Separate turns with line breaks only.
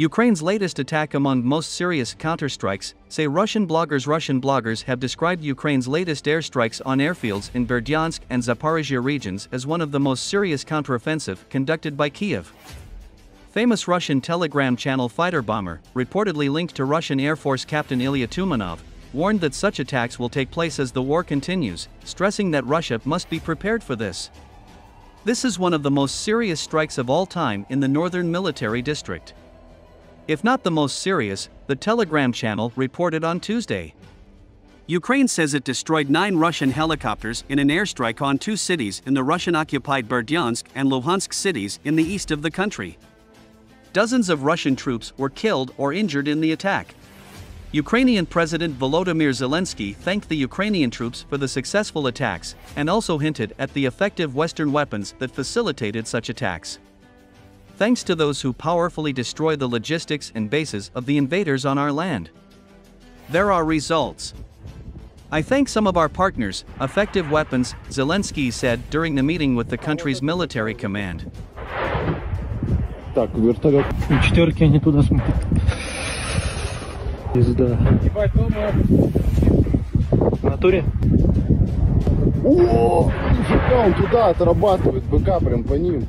Ukraine's latest attack among most serious counterstrikes, say Russian bloggers Russian bloggers have described Ukraine's latest airstrikes on airfields in Berdyansk and Zaporizhia regions as one of the most serious counteroffensive conducted by Kiev. Famous Russian Telegram channel fighter bomber, reportedly linked to Russian Air Force Captain Ilya Tumanov, warned that such attacks will take place as the war continues, stressing that Russia must be prepared for this. This is one of the most serious strikes of all time in the northern military district. If not the most serious, the Telegram channel reported on Tuesday. Ukraine says it destroyed nine Russian helicopters in an airstrike on two cities in the Russian occupied Berdyansk and Luhansk cities in the east of the country. Dozens of Russian troops were killed or injured in the attack. Ukrainian President Volodymyr Zelensky thanked the Ukrainian troops for the successful attacks and also hinted at the effective Western weapons that facilitated such attacks thanks to those who powerfully destroy the logistics and bases of the invaders on our land. There are results. I thank some of our partners, effective weapons, Zelensky said during the meeting with the country's military command.
Так, вертолет.
У четверки они туда смотрят. Пизда. В натуре?
О, нифига, он туда отрабатывает, БК прям по ним.